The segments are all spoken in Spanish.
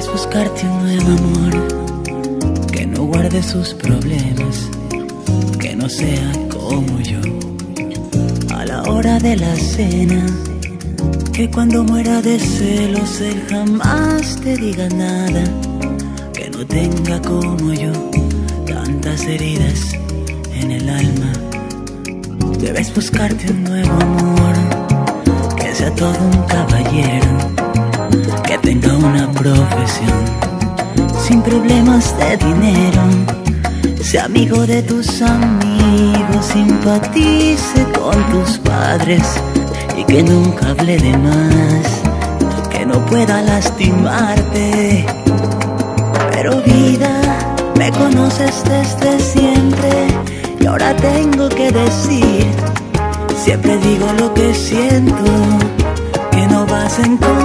es buscarte un nuevo amor. Que no guarde sus problemas, que no sea como yo. A la hora de la cena, que cuando muera de celos él jamás te diga nada, que no tenga como yo tantas heridas en el alma. Debes buscarte un nuevo amor. Que sea todo un caballero que tenga una profesión sin problemas de dinero. Sea amigo de tus amigos, simpatice con tus padres y que nunca hable de más, que no pueda lastimarte. Pero vida, me conoces desde siempre y ahora tengo que decir, siempre digo lo que siento, que no vas a encontrar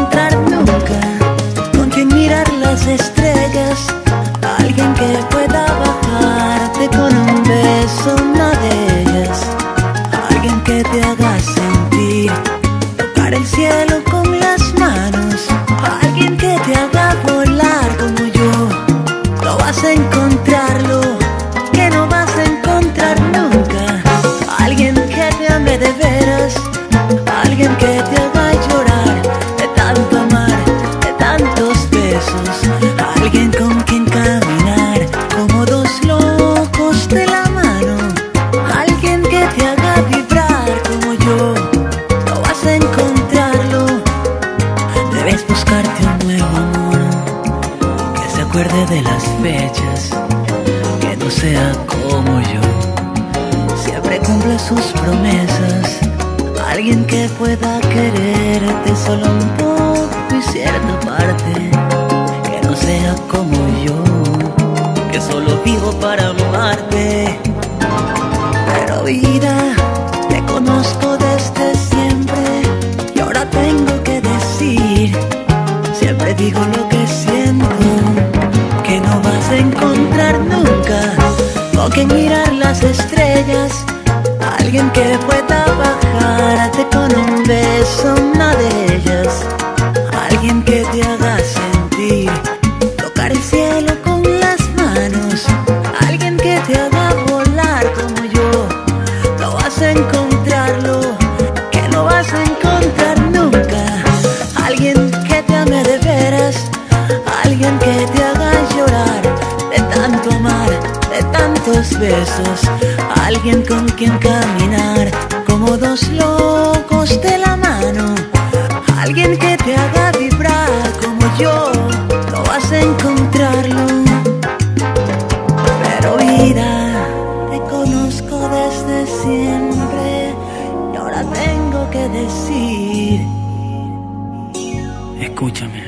alguien con quien caminar como dos locos de la mano, alguien que te haga vibrar como yo, no vas a encontrarlo, debes buscarte un nuevo amor, que se acuerde de las fechas, que no sea como yo, siempre cumple sus promesas. Alguien que pueda quererte solo un poco y cierta parte, sea como yo, que solo vivo para amarte. Pero vida, te conozco desde siempre y ahora tengo que decir, siempre digo lo que siento, que no vas a encontrar nunca, o que mirar las estrellas, alguien que pueda besos, alguien con quien caminar como dos locos de la mano, alguien que te haga vibrar como yo, no vas a encontrarlo. Pero vida, te conozco desde siempre y ahora tengo que decir, escúchame,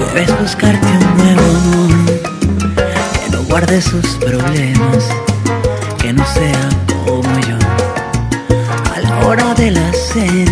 debes buscarte un nuevo amor guarde sus problemas, que no sea como yo, a la hora de la cena,